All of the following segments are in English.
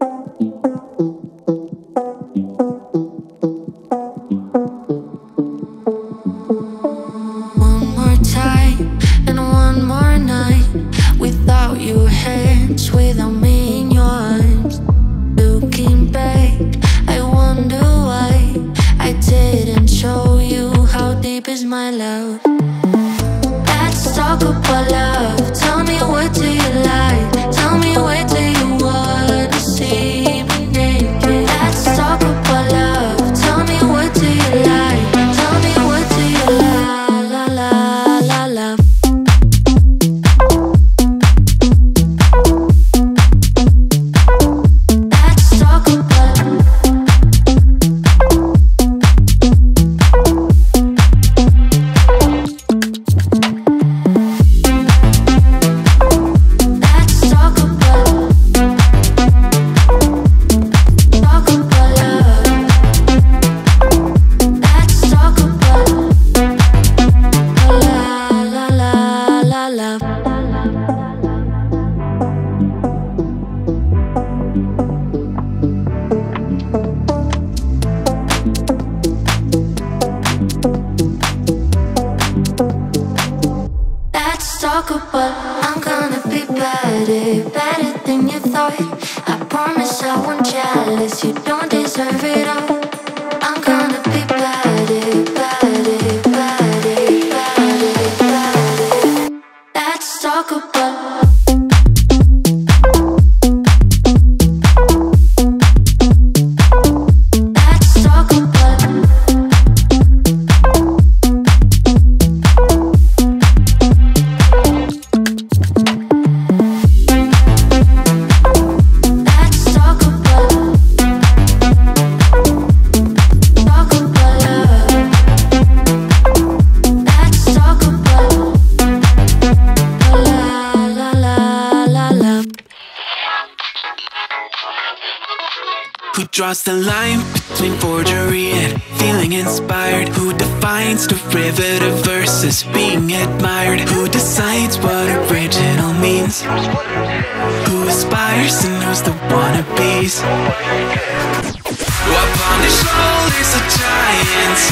Bye. Cross the line between forgery and feeling inspired. Who defines derivative versus being admired? Who decides what original means? Who aspires and knows the wannabes? Upon the shoulders of giants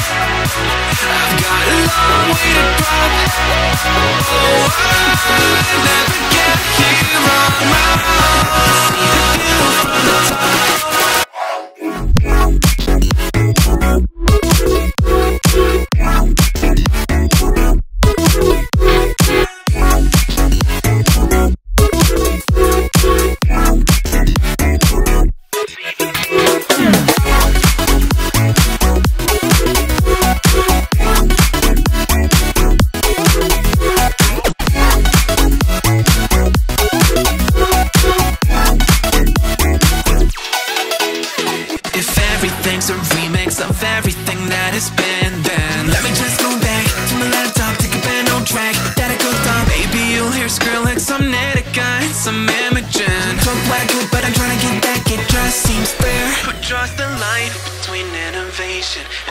I've got a long way to drop Oh, I'll never get here on my own. See the view from the top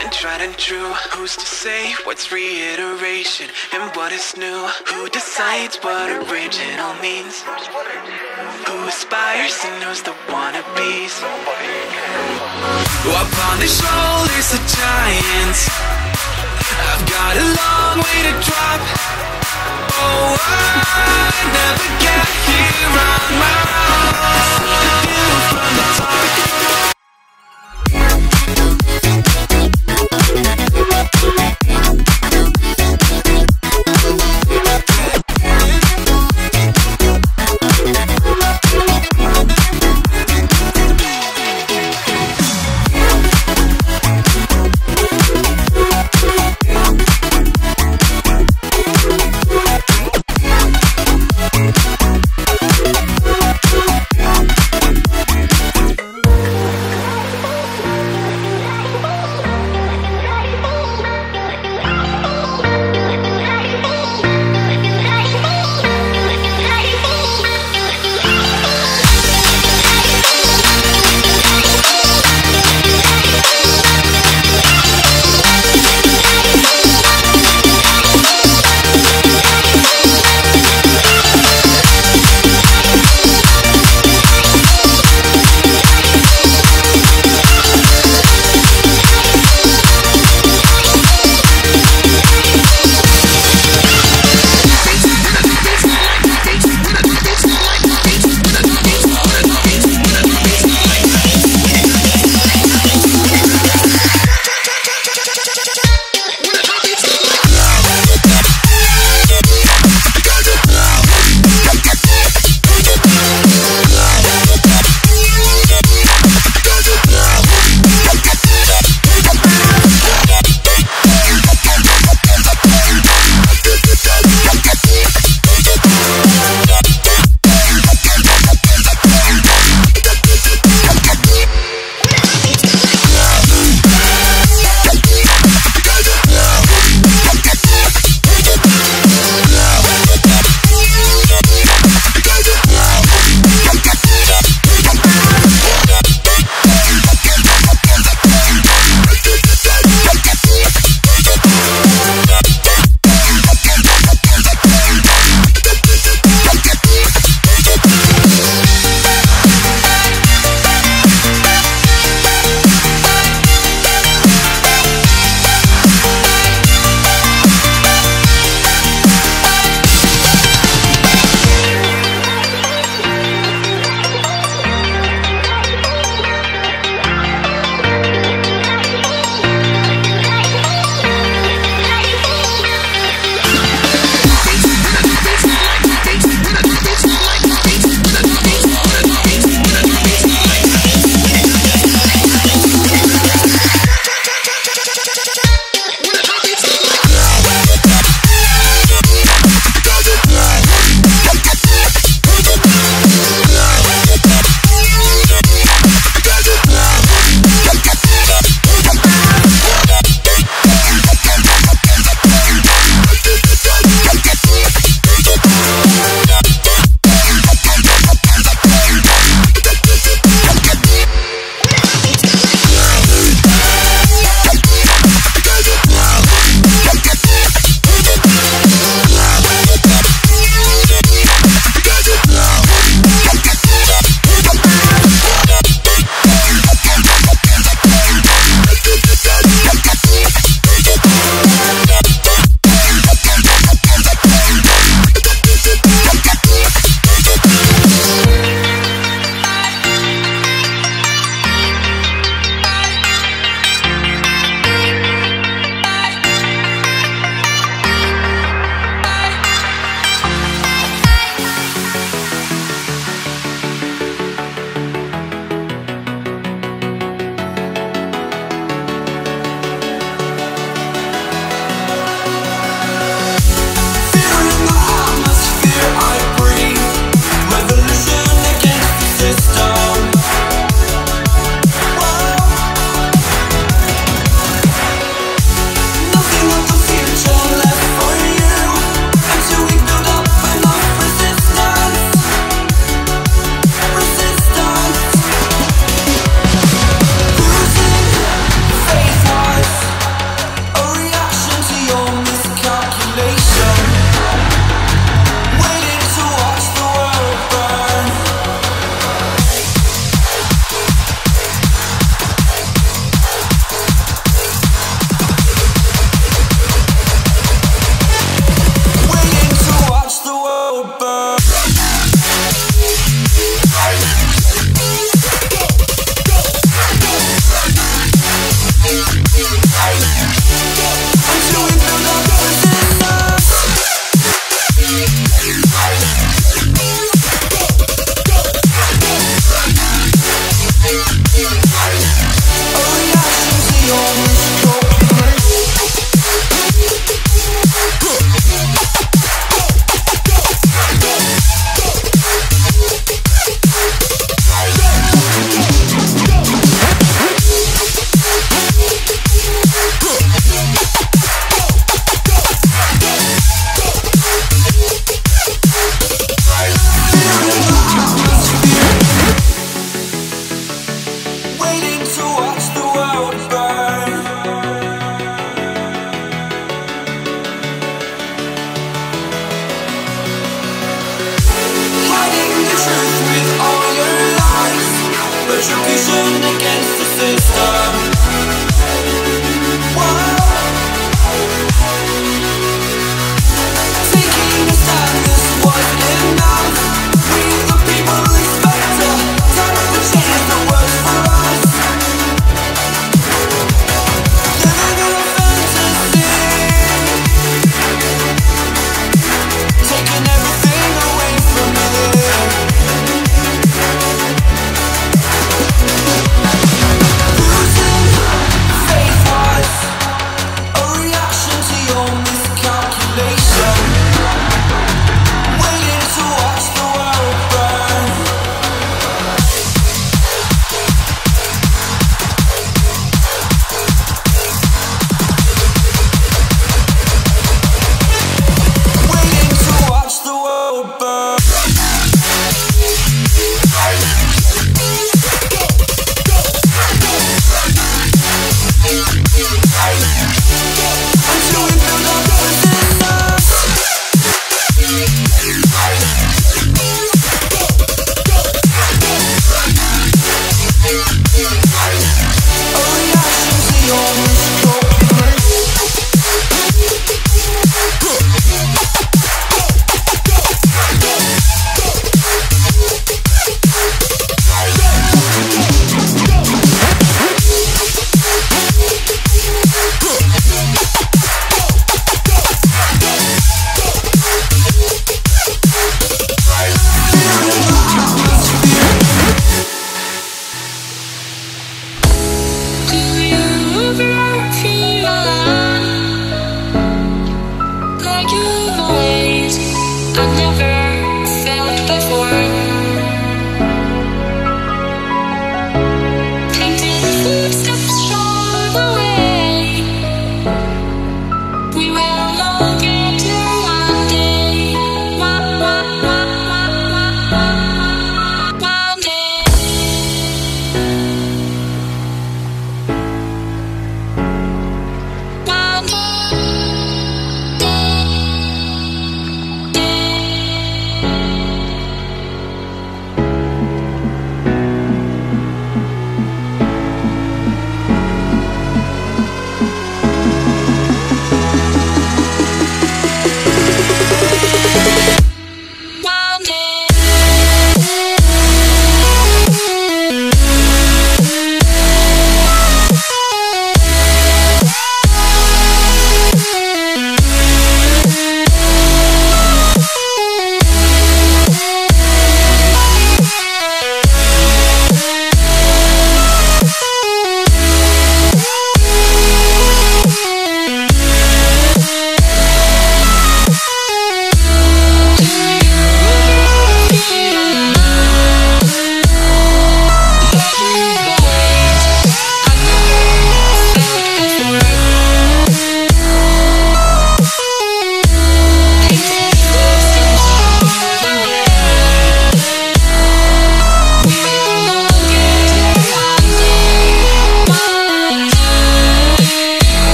and tried and true Who's to say what's reiteration and what is new? Who decides what original means? Who aspires and who's the wannabes? Up on the shoulders of giants I've got a long way to drop Oh, I never get here on my own View from the top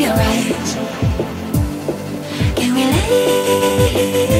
your eyes? Can we lay